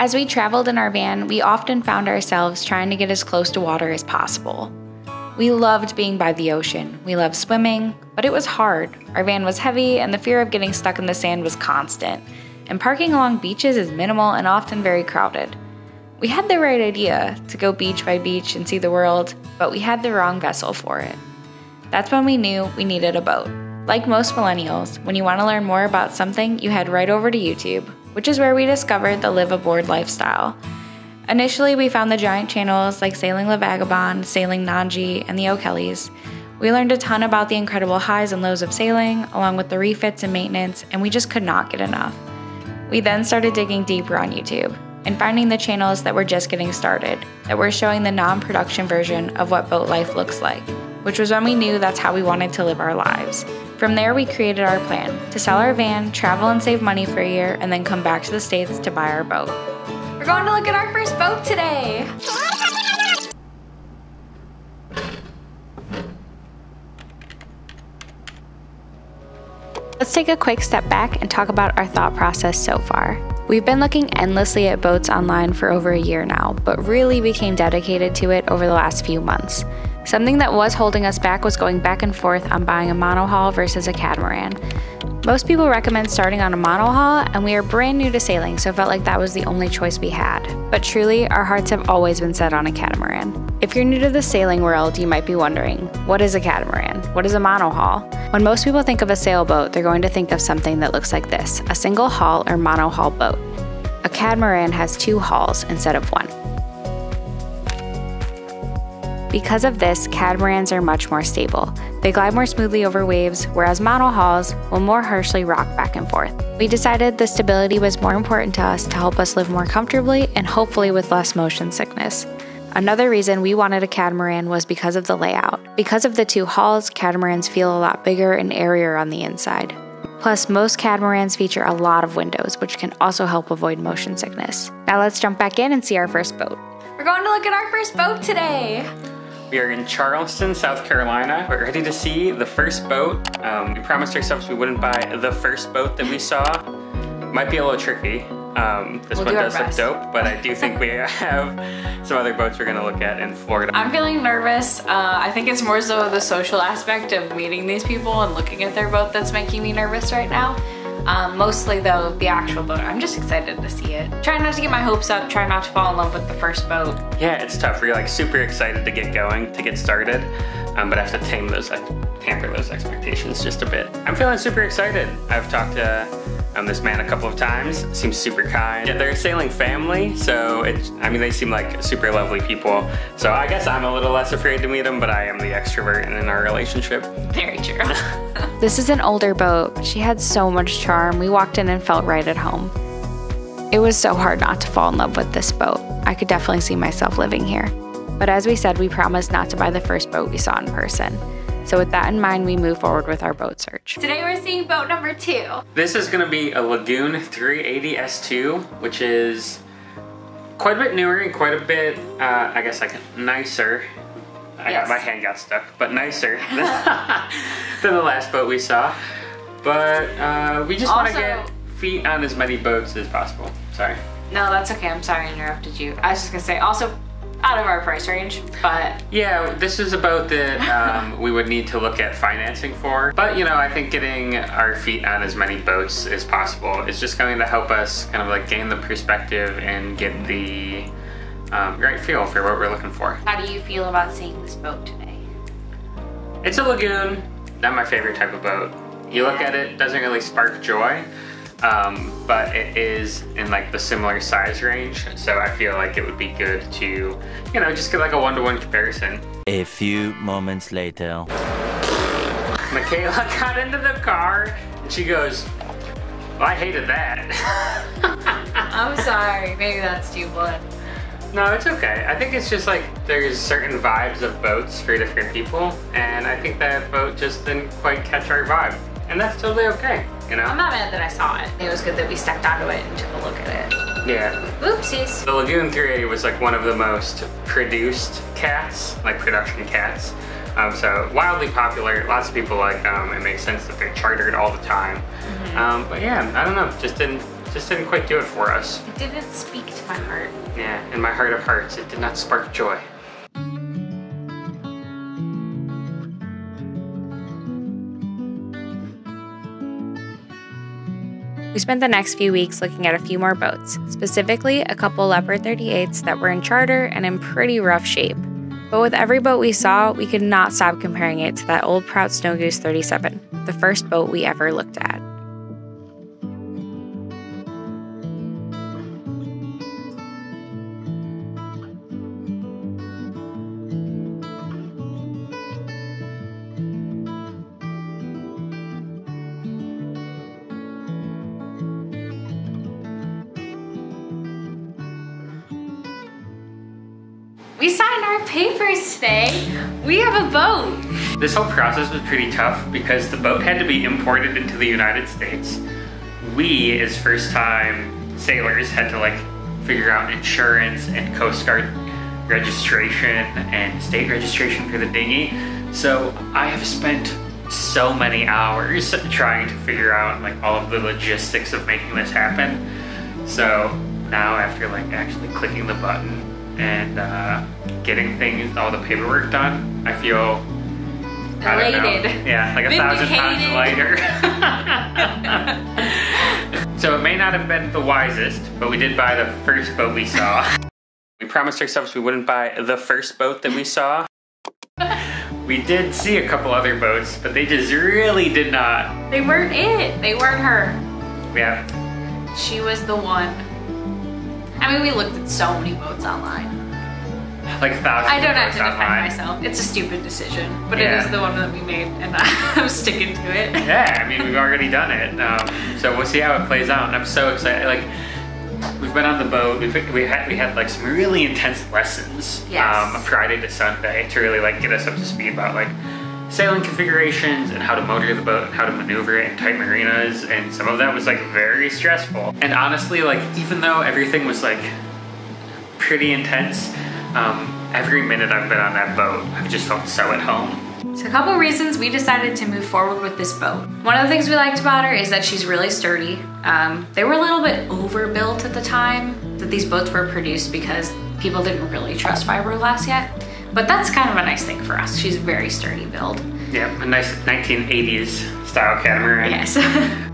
As we traveled in our van, we often found ourselves trying to get as close to water as possible. We loved being by the ocean. We loved swimming, but it was hard. Our van was heavy, and the fear of getting stuck in the sand was constant. And parking along beaches is minimal and often very crowded. We had the right idea to go beach by beach and see the world, but we had the wrong vessel for it. That's when we knew we needed a boat. Like most millennials, when you want to learn more about something, you head right over to YouTube, which is where we discovered the live aboard lifestyle. Initially, we found the giant channels like Sailing La Vagabonde, Sailing Nandji, and the O'Kellys. We learned a ton about the incredible highs and lows of sailing, along with the refits and maintenance, and we just could not get enough. We then started digging deeper on YouTube and finding the channels that were just getting started, that were showing the non production version of what boat life looks like, which was when we knew that's how we wanted to live our lives. From there, we created our plan to sell our van, travel and save money for a year, and then come back to the States to buy our boat. We're going to look at our first boat today! Let's take a quick step back and talk about our thought process so far. We've been looking endlessly at boats online for over a year now, but really became dedicated to it over the last few months. Something that was holding us back was going back and forth on buying a monohull versus a catamaran. Most people recommend starting on a monohull, and we are brand new to sailing, so it felt like that was the only choice we had. But truly, our hearts have always been set on a catamaran. If you're new to the sailing world, you might be wondering what is a catamaran? What is a monohull? When most people think of a sailboat, they're going to think of something that looks like this a single hull or monohull boat. A catamaran has two hulls instead of one. Because of this, catamarans are much more stable. They glide more smoothly over waves, whereas model monohulls will more harshly rock back and forth. We decided the stability was more important to us to help us live more comfortably and hopefully with less motion sickness. Another reason we wanted a catamaran was because of the layout. Because of the two hulls, catamarans feel a lot bigger and airier on the inside. Plus, most catamarans feature a lot of windows, which can also help avoid motion sickness. Now let's jump back in and see our first boat. We're going to look at our first boat today. We are in Charleston, South Carolina. We're ready to see the first boat. Um, we promised ourselves we wouldn't buy the first boat that we saw. Might be a little tricky. Um, this We'll one do does look dope, but I do think we have some other boats we're gonna look at in Florida. I'm feeling nervous. Uh, I think it's more so the social aspect of meeting these people and looking at their boat that's making me nervous right now. Um, mostly though, the actual boat. I'm just excited to see it. Try not to get my hopes up, try not to fall in love with the first boat. Yeah, it's tough. We're like super excited to get going, to get started, um, but I have to tame those, tamper those expectations just a bit. I'm feeling super excited. I've talked to this man a couple of times. Seems super kind. Yeah, they're a sailing family, so it. I mean, they seem like super lovely people. So I guess I'm a little less afraid to meet them, but I am the extrovert in our relationship. Very true. This is an older boat, she had so much charm. We walked in and felt right at home. It was so hard not to fall in love with this boat. I could definitely see myself living here. But as we said, we promised not to buy the first boat we saw in person. So with that in mind, we move forward with our boat search. Today we're seeing boat number two. This is gonna be a Lagoon 380 S2, which is quite a bit newer and quite a bit, uh, I guess like nicer. I Yes. got my hand got stuck, but nicer than, than the last boat we saw. But uh, we just want to get feet on as many boats as possible. Sorry. No, that's okay. I'm sorry I interrupted you. I was just gonna say, also out of our price range, but Yeah, this is a boat that um, we would need to look at financing for. But you know, I think getting our feet on as many boats as possible is just going to help us kind of like gain the perspective and get the um, right feel for what we're looking for. how do you feel about seeing this boat today? It's a lagoon, not my favorite type of boat. You look at it, doesn't really spark joy. Um, but it is in like the similar size range, so I feel like it would be good to, you know, just get like a one-to-one comparison. A few moments later. Michaela got into the car and she goes, well, I hated that. I'm sorry. Maybe that's too blunt. no, it's okay. I think it's just like there's certain vibes of boats for different people, and I think that boat just didn't quite catch our vibe. And that's totally okay, you know? I'm not mad that I saw it. It was good that we stepped onto it and took a look at it. Yeah. Oopsies. The Lagoon 380 was like one of the most produced cats, like production cats. Um, so wildly popular. Lots of people like them. It makes sense that they're chartered all the time. Um, but yeah, I don't know. Just didn't just didn't quite do it for us. It didn't speak to my heart. Yeah, in my heart of hearts, it did not spark joy. Spent the next few weeks looking at a few more boats, specifically a couple Leopard 38s that were in charter and in pretty rough shape. But with every boat we saw, we could not stop comparing it to that old Prout Snow Goose 37, the first boat we ever looked at. We signed our papers today. We have a boat. This whole process was pretty tough because the boat had to be imported into the United States. We, as first time sailors, had to like figure out insurance and Coast Guard registration and state registration for the dinghy. So I have spent so many hours trying to figure out like all of the logistics of making this happen. So now after like actually clicking the button and uh, getting things, all the paperwork done, I feel. Elated. Yeah, like a thousand times lighter. so it may not have been the wisest, but we did buy the first boat we saw. we promised ourselves we wouldn't buy the first boat that we saw. we did see a couple other boats, but they just really did not. They weren't it. They weren't her. Yeah, She was the one. I mean, we looked at so many boats online. like thousands. I don't have to defend online. myself. It's a stupid decision, but Yeah. it is the one that we made, and I'm sticking to it. Yeah, I mean we've already done it, um, so we'll see how it plays out. And I'm so excited. Like we've been on the boat. We've, we had we had like some really intense lessons. Yes. Um, Friday to Sunday to really like get us up to speed about like sailing configurations and how to motor the boat and how to maneuver it in tight marinas. And some of that was like very stressful. And honestly, like even though everything was like pretty intense, um, every minute I've been on that boat, I've just felt so at home. So a couple reasons we decided to move forward with this boat. One of the things we liked about her is that she's really sturdy. Um, they were a little bit overbuilt at the time that these boats were produced because people didn't really trust fiberglass yet. But that's kind of a nice thing for us. She's a very sturdy build. Yeah, a nice 1980s style catamaran. Yes.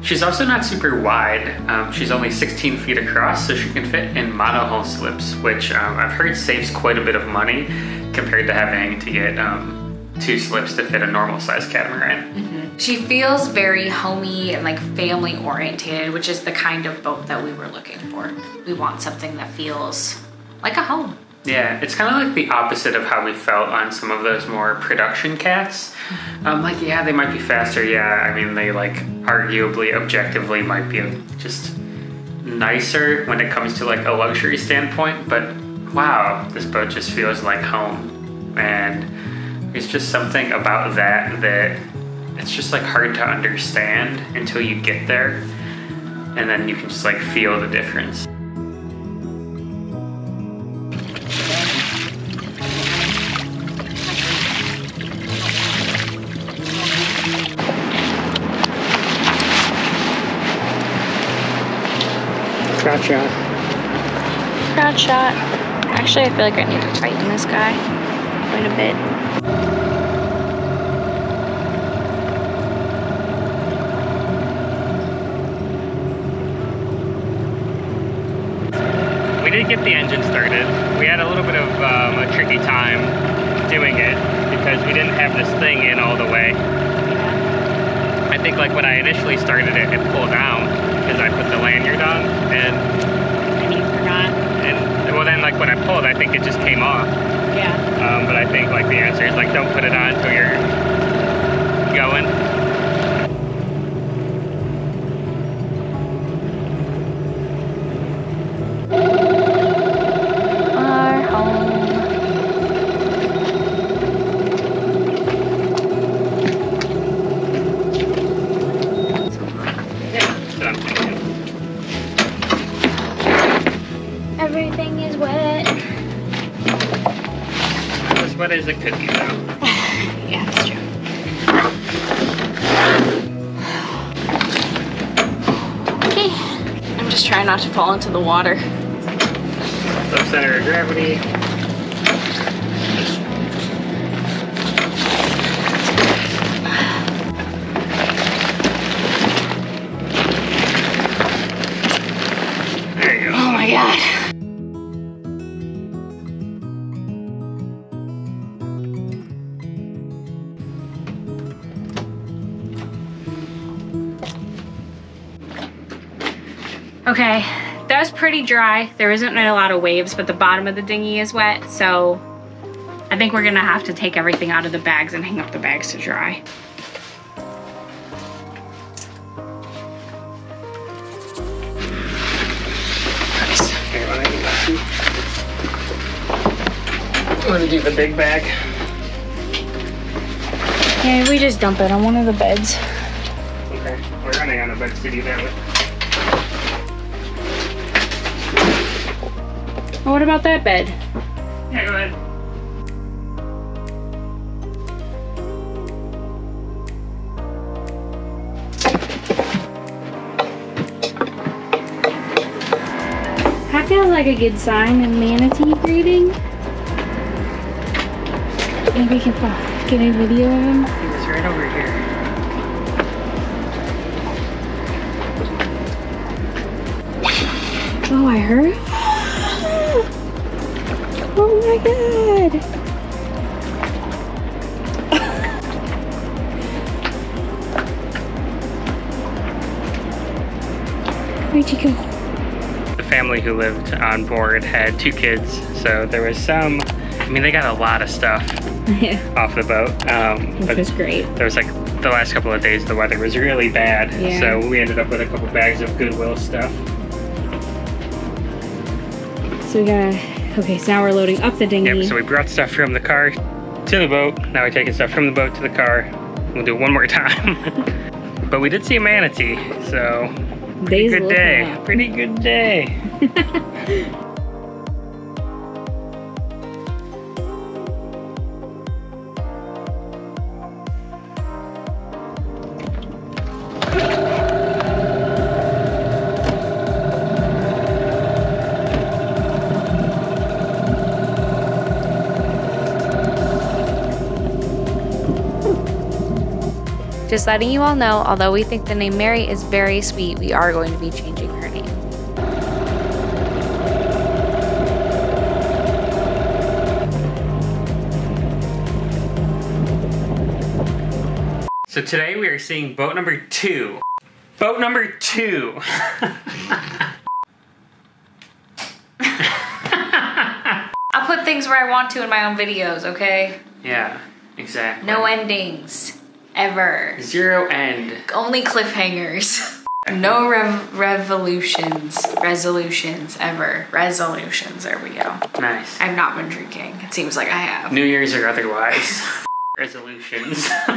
She's also not super wide. Um, she's only 16 feet across, so she can fit in monohull slips, which um, I've heard saves quite a bit of money compared to having to get um, two slips to fit a normal size catamaran. she feels very homey and like family oriented, which is the kind of boat that we were looking for. We want something that feels like a home. Yeah, it's kind of like the opposite of how we felt on some of those more production cats. Um, like, yeah, they might be faster. Yeah, I mean, they like arguably, objectively, might be just nicer when it comes to like a luxury standpoint. But wow, this boat just feels like home, and it's just something about that that it's just like hard to understand until you get there, and then you can just like feel the difference. Shot. Crowd shot. Actually, I feel like I need to tighten this guy quite a bit. We did get the engine started. We had a little bit of um, a tricky time doing it because we didn't have this thing in all the way. I think like when I initially started it, it pulled down because I put the lanyard on and And you forgot. and well then like when I pulled, I think it just came off. Yeah. Um, but I think like the answer is like don't put it on until you're Everything is wet. As wet as a cookie, though. Yeah, that's true. Okay, I'm just trying not to fall into the water. Low center of gravity. Okay, that was pretty dry. There isn't a lot of waves, but the bottom of the dinghy is wet, so I think we're gonna have to take everything out of the bags and hang up the bags to dry. Here, wanna do that too? You wanna do the big bag? Yeah, we just dump it on one of the beds. Okay, we're running out of beds to do that with. Oh, what about that bed? Yeah, go ahead. That feels like a good sign of manatee breeding. Maybe we can get a video of him. He was right over here. Oh, I heard. Oh my god. Where'd you go? The family who lived on board had two kids, so there was some. I mean, they got a lot of stuff Yeah, off the boat. Um, which was great. there was like the last couple of days, the weather was really bad, Yeah. so we ended up with a couple bags of Goodwill stuff. So we gotta. Okay, so now we're loading up the dinghy. Yep. So we brought stuff from the car to the boat. Now we're taking stuff from the boat to the car. We'll do it one more time. but we did see a manatee, so Days good day. up. Pretty good day. Just letting you all know, although we think the name Mary is very sweet, we are going to be changing her name. So today we are seeing boat number two. Boat number two. I'll put things where I want to in my own videos, okay? yeah, exactly. No endings. Ever. Zero end. Only cliffhangers. No rev- revolutions, resolutions, ever. Resolutions, there we go. Nice. I've not been drinking. It seems like I have. New Year's or otherwise. Resolutions.